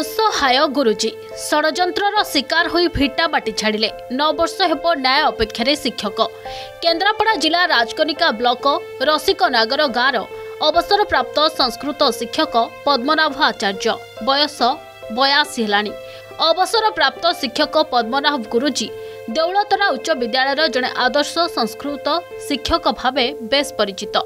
ଅସହାୟ ଗୁରୁଜୀ। ଷଡ଼ଯନ୍ତ୍ରର ଶିକାର ହୋଇ ଭିଟା ବାଟି ଛାଡ଼ିଲେ। ନଅ ବର୍ଷ ହେବ ନ୍ୟାୟ ଅପେକ୍ଷାରେ ଶିକ୍ଷକ। କେନ୍ଦ୍ରାପଡ଼ା ଜିଲ୍ଲା ରାଜକନିକା ବ୍ଲକ ରସିକନାଗର ଗାଁର ଅବସରପ୍ରାପ୍ତ ସଂସ୍କୃତ ଶିକ୍ଷକ ପଦ୍ମନାଭ ଆଚାର୍ଯ୍ୟ। ବୟସ ବୟାଅଶୀ ହେଲାଣି। ଅବସରପ୍ରାପ୍ତ ଶିକ୍ଷକ ପଦ୍ମନାଭ ଗୁରୁଜୀ ଦେଉଳତରା ଉଚ୍ଚ ବିଦ୍ୟାଳୟର ଜଣେ ଆଦର୍ଶ ସଂସ୍କୃତ ଶିକ୍ଷକ ଭାବେ ବେଶ୍ ପରିଚିତ।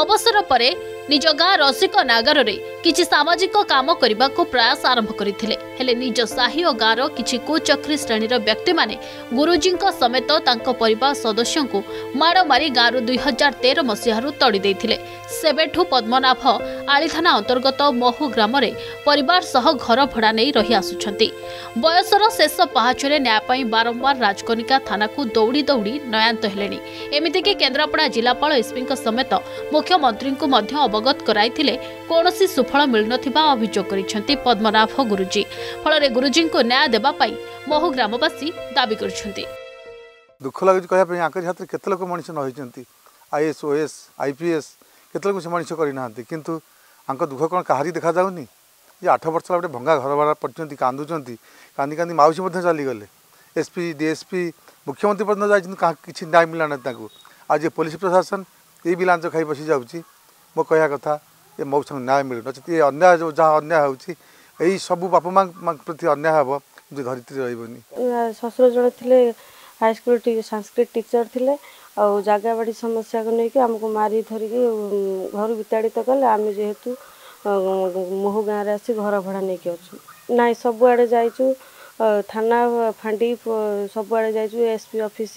ଅବସର ପରେ ନିଜ ଗାଁ ରସିକ ନାଗରରେ କିଛି ସାମାଜିକ କାମ କରିବାକୁ ପ୍ରୟାସ ଆରମ୍ଭ କରିଥିଲେ। ହେଲେ ନିଜ ସାହି ଓ ଗାଁର କିଛି କୁଚକ୍ରୀ ଶ୍ରେଣୀର ବ୍ୟକ୍ତିମାନେ ଗୁରୁଜୀଙ୍କ ସମେତ ତାଙ୍କ ପରିବାର ସଦସ୍ୟଙ୍କୁ ମାଡ଼ ମାରି ଗାଁରୁ ଦୁଇ ହଜାର ତେର ମସିହାରୁ ତଡ଼ି ଦେଇଥିଲେ। ସେବେଠୁ ପଦ୍ମନାଭ ଆଳିଥାନା ଅନ୍ତର୍ଗତ ମହୁ ଗ୍ରାମରେ ପରିବାର ସହ ଘର ଭଡ଼ା ନେଇ ରହି ଆସୁଛନ୍ତି। ବୟସର ଶେଷ ପାହାଚରେ ନ୍ୟାୟ ପାଇଁ ବାରମ୍ବାର ରାଜକନିକା ଥାନାକୁ ଦୌଡ଼ି ଦୌଡ଼ି ନୟାନ୍ତ ହେଲେଣି। ଏମିତିକି କେନ୍ଦ୍ରାପଡ଼ା ଜିଲ୍ଲାପାଳ ଏସ୍ପିଙ୍କ ସମେତ ମୁଖ୍ୟମନ୍ତ୍ରୀଙ୍କୁ ମଧ୍ୟ ଅବଗତ କରାଇଥିଲେ କୌଣସି ସୁଫଳ ମିଳୁନଥିବା ଅଭିଯୋଗ କରିଛନ୍ତି ପଦ୍ମନାଭ ଗୁରୁଜୀ। ଫଳରେ ଗୁରୁଜୀଙ୍କୁ ନ୍ୟାୟ ଦେବା ପାଇଁ ମହୁ ଗ୍ରାମବାସୀ ଦାବି କରିଛନ୍ତି। ଦୁଃଖ ଲାଗୁଛି କହିବା ପାଇଁ ଆଙ୍କ ହାତରେ କେତେ ଲୋକ ମଣିଷ ନ ହୋଇଛନ୍ତି। ଆଇଏସ୍ ଓଏସ୍ ଆଇପିଏସ୍ କେତେ ଲୋକ ସେ ମଣିଷ କରିନାହାନ୍ତି। କିନ୍ତୁ ଆଙ୍କ ଦୁଃଖ କ'ଣ କାହାରି ଦେଖାଯାଉନି ଯେ ଆଠ ବର୍ଷ ହେଲା ଗୋଟେ ଭଙ୍ଗା ଘର ଭଡ଼ା ପଡ଼ିଛନ୍ତି କାନ୍ଦୁଛନ୍ତି କାନ୍ଦି କାନ୍ଦି ମାଉସୀ ମଧ୍ୟ ଚାଲିଗଲେ। ଏସ୍ପି ଡିଏସ୍ପି ମୁଖ୍ୟମନ୍ତ୍ରୀ ପର୍ଯ୍ୟନ୍ତ ଯାଇଛନ୍ତି କାହା କିଛି ନ୍ୟାୟ ମିଳିଲାନି ତାଙ୍କୁ। ଆଉ ଯେ ପୋଲିସ ପ୍ରଶାସନ ଏଇ ବି ଲାଞ୍ଚ ଖାଇ ବସି ଯାଉଛି ମୋ କହିବା କଥା ଏ ମଉସାଙ୍କୁ ନ୍ୟାୟ ମିଳୁ ନଚେତ ଏ ଅନ୍ୟାୟ ଯାହା ଅନ୍ୟାୟ ହେଉଛି ଏଇ ସବୁ ବାପା ମାଆଙ୍କ ପ୍ରତି ଅନ୍ୟାୟ ହେବ। କିନ୍ତୁ ଧରିତ୍ରୀ ରହିବନି। ଶ୍ୱଶୁର ଜଣେ ଥିଲେ ହାଇସ୍କୁଲ ସାଂସ୍କ୍ରିଟ ଟିଚର ଥିଲେ। ଆଉ ଜାଗା ବାଡ଼ି ସମସ୍ୟାକୁ ନେଇକି ଆମକୁ ମାରି ଧରିକି ଘରୁ ବିତାଡ଼ିତ କଲେ। ଆମେ ଯେହେତୁ ମୋହୁ ଗାଁରେ ଆସି ଘର ଭଡ଼ା ନେଇକି ଅଛୁ। ନାଇଁ ସବୁଆଡ଼େ ଯାଇଛୁ। ଥାନା ଫାଣ୍ଡି ସବୁଆଡ଼େ ଯାଇଛୁ। ଏସ୍ ପି ଅଫିସ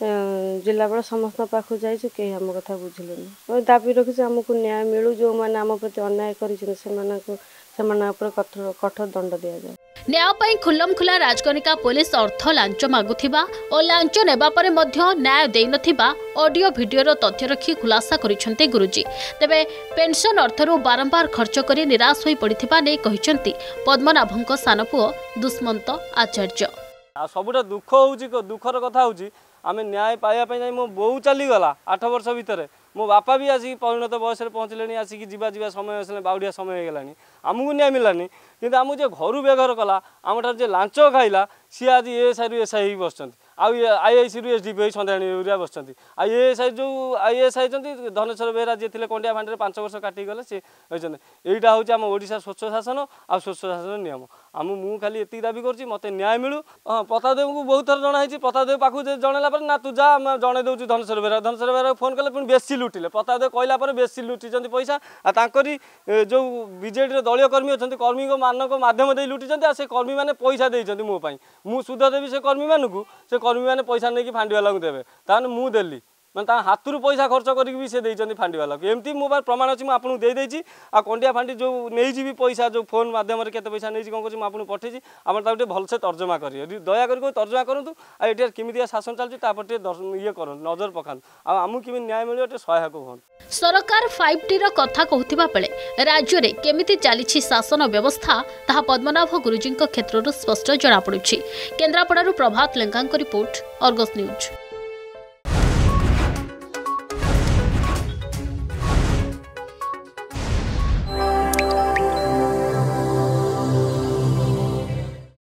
ଜିଲ୍ଲାପାଳ ସମସ୍ତଙ୍କ ପାଖକୁ ଯାଇଛୁ କେହି ଆମ କଥା ବୁଝିଲେନି। ଦାବି ରଖିଛୁ ଆମକୁ ନ୍ୟାୟ ମିଳୁ ଯେଉଁମାନେ ଆମ ପ୍ରତି ଅନ୍ୟାୟ କରିଛନ୍ତି ସେମାନଙ୍କୁ ସେମାନଙ୍କ ଉପରେ କଠୋର କଠୋର ଦଣ୍ଡ ଦିଆଯାଏ ନ୍ୟାୟ ପାଇଁ ଖୁଲମଖୁଲା ରାଜକନିକା ପୋଲିସ ଅର୍ଥ ଲାଞ୍ଚ ମାଗୁଥିବା ଓ ଲାଞ୍ଚ ନେବା ପରେ ମଧ୍ୟ ନ୍ୟାୟ ଦେଇନଥିବା ଅଡିଓ ଭିଡିଓର ତଥ୍ୟ ରଖି ଖୁଲାସା କରିଛନ୍ତି ଗୁରୁଜୀ। ତେବେ ପେନ୍ସନ୍ ଅର୍ଥରୁ ବାରମ୍ବାର ଖର୍ଚ୍ଚ କରି ନିରାଶ ହୋଇ ପଡ଼ିଥିବା ନେଇ କହିଛନ୍ତି ପଦ୍ମନାଭଙ୍କ ସାନ ପୁଅ ଦୁଷ୍ମନ୍ତ ଆଚାର୍ଯ୍ୟ। ଆଉ ସବୁଟା ଦୁଃଖ ହେଉଛି ଦୁଃଖର କଥା ହେଉଛି ଆମେ ନ୍ୟାୟ ପାଇବା ପାଇଁ ଯାଇ ମୋ ବୋଉ ଚାଲିଗଲା ଆଠ ବର୍ଷ ଭିତରେ। ମୋ ବାପା ବି ଆସିକି ପରିଣତ ବୟସରେ ପହଞ୍ଚିଲେଣି ଆସିକି ଯିବା ଯିବା ସମୟ ଆସିଲେ ବାଉଡ଼ିଆ ସମୟ ହେଇଗଲାଣି। ଆମକୁ ନ୍ୟାୟ ମିଳିଲାନି। କିନ୍ତୁ ଆମକୁ ଯେ ଘରୁ ବେଘର କଲା ଆମଠାରୁ ଯେ ଲାଞ୍ଚ ଖାଇଲା ସିଏ ଆଜି ଏଏସ୍ଆଇରୁ ଏସ୍ଆଇ ହେଇକି ବସିଛନ୍ତି। ଆଉ ଆଇଆଇସିରୁ ଏସ୍ ଡି ପି ହେଇ ସନ୍ଧ୍ୟାଣୀ ଏରିଆ ବସିଛନ୍ତି। ଆଉ ଏଏସ୍ଆଇ ଯେଉଁ ଆଇଏଏସ୍ ହେଇଛନ୍ତି ଧନେଶ୍ୱର ବେହେରା ଯିଏ ଥିଲେ କଣ୍ଡିଆ ଫାଣ୍ଡିରେ ପାଞ୍ଚ ବର୍ଷ କାଟିକି ଗଲେ ସିଏ ହୋଇଛନ୍ତି ଏଇଟା ହେଉଛି ଆମ ଓଡ଼ିଶା ସ୍ୱଚ୍ଛ ଶାସନ ଆଉ ସ୍ୱଚ୍ଛ ଶାସନ ନିୟମ। ଆମ ମୁଁ ଖାଲି ଏତିକି ଦାବି କରୁଛି ମୋତେ ନ୍ୟାୟ ମିଳୁ। ହଁ ପ୍ରତାପଦେବଙ୍କୁ ବହୁତ ଥର ଜଣା ହେଇଛି ପ୍ରତାପଦେବ ପାଖକୁ ଜଣେଇଲା ପରେ ନା ତୁ ଯା ଆମେ ଜଣେଇ ଦେଉଛୁ ଧନେଶ୍ୱର ବେହେରା। ଧନେଶ୍ୱର ବେହେରାକୁ ଫୋନ୍ କଲେ ପୁଣି ବେଶୀ ଲୁଟିଲେ। ପ୍ରତାପଦେବ କହିଲା ପରେ ବେଶୀ ଲୁଟିଛନ୍ତି ପଇସା। ଆଉ ତାଙ୍କରି ଯେଉଁ ବିଜେଡ଼ିର ଦଳୀୟ କର୍ମୀ ଅଛନ୍ତି କର୍ମୀଙ୍କ ମାନଙ୍କ ମାଧ୍ୟମ ଦେଇ ଲୁଟିଛନ୍ତି ଆଉ ସେ କର୍ମୀମାନେ ପଇସା ଦେଇଛନ୍ତି ମୋ ପାଇଁ। ମୁଁ ସୁଧ ଦେବି ସେ କର୍ମୀମାନଙ୍କୁ ସେ କର୍ମୀମାନେ ପଇସା ନେଇକି ଫାଣ୍ଡିବାଲାଙ୍କୁ ଦେବେ ତାହେଲେ ମୁଁ ଦେଲି। ମାନେ ତାଙ୍କ ହାତରୁ ପଇସା ଖର୍ଚ୍ଚ କରିକି ବି ସେ ଦେଇଛନ୍ତି ଫାଣ୍ଡିବାଲାକୁ ଏମିତି ମୋ ପାଖରେ ପ୍ରମାଣ ଅଛି ମୁଁ ଆପଣଙ୍କୁ ଦେଇଦେଇଛି ଆଉ କଣ୍ଡିଆ ଫାଣ୍ଡି ଯେଉଁ ନେଇଯିବି ପଇସା ଯେଉଁ ଫୋନ୍ ମାଧ୍ୟମରେ କେତେ ପଇସା ନେଇଛି କ'ଣ କରୁଛି ମୁଁ ଆପଣଙ୍କୁ ପଠେଇଛି। ଆପଣ ତାକୁ ଟିକେ ଭଲସେ ତର୍ଜମା କରିବେ। ଦୟାକରି କେଉଁ ତର୍ଜମା କରନ୍ତୁ ଆଉ ଏଠି କେମିତିଆ ଶାସନ ଚାଲିଛି ତାପରେ ଟିକେ ଇଏ କରନ୍ତୁ ନଜର ପକାନ୍ତୁ। ଆଉ ଆମକୁ କେମିତି ନ୍ୟାୟ ମିଳିବ ଟିକେ ସହାୟକ ହୁଅନ୍ତୁ। ସରକାର ଫାଇଭ୍ ଟିର କଥା କହୁଥିବା ବେଳେ ରାଜ୍ୟରେ କେମିତି ଚାଲିଛି ଶାସନ ବ୍ୟବସ୍ଥା ତାହା ପଦ୍ମନାଭ ଗୁରୁଜୀଙ୍କ କ୍ଷେତ୍ରରୁ ସ୍ପଷ୍ଟ ଜଣାପଡ଼ୁଛି। କେନ୍ଦ୍ରାପଡ଼ାରୁ ପ୍ରଭାତ ଲେଙ୍ଗାଙ୍କ ରିପୋର୍ଟ ଅର୍ଗସ୍ ନ୍ୟୁଜ୍।